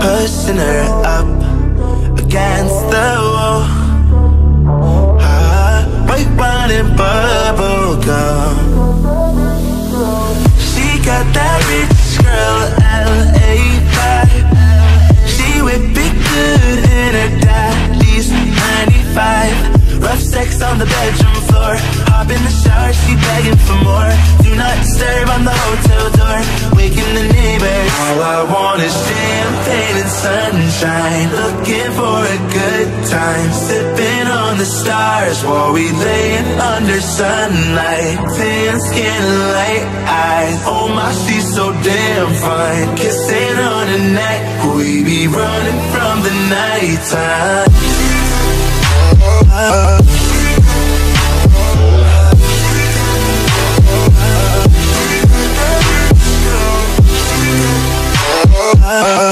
pushing her up against the wall. White wine and bubble gum. She got that rich girl LA vibe. She would be good in her daddy's 95. Rough sex on the bedroom floor. Hop in the shower, she begging for more. Do not disturb on the hotel door. Waking the neighbors. All I want is time. Sipping on the stars while we laying under sunlight. Tan skin light eyes. Oh my, she's so damn fine. Kissing on her neck We be running from the nighttime. I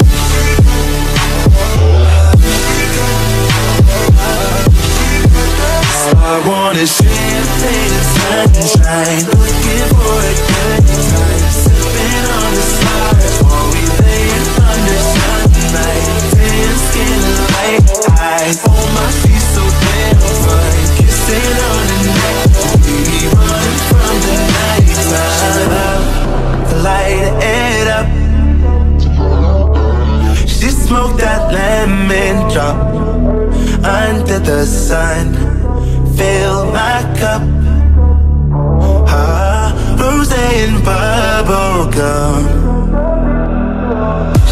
want is champagne and sunshine. Looking for a good time Sipping on the stars While we laying under sunlight. Tan skin light eyes. Oh my, she's so damn fine. Kissing on her neck. Baby, running from the night Light it up. She smoked that lemon drop Under the sun fill my cup. Ah, Rosé and bubble gum.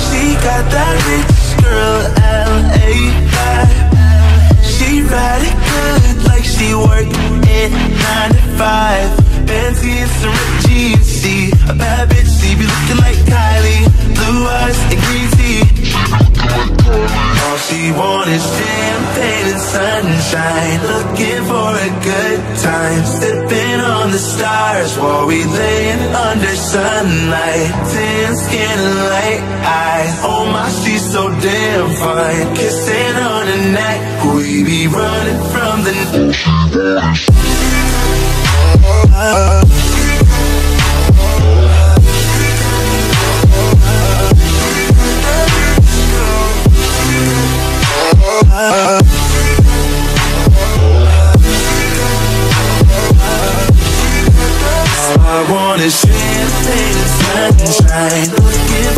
She got that rich girl L.A. vibe She ride it good like she work it 9 to 5 Fancy and some jeans She a bad she want is champagne and sunshine Looking for a good time. Sipping on the stars While we laying under sunlight. Tan skin and light eyes. Oh my, she's so damn fine. Kissing on her neck We be running from the Want is champagne and sunshine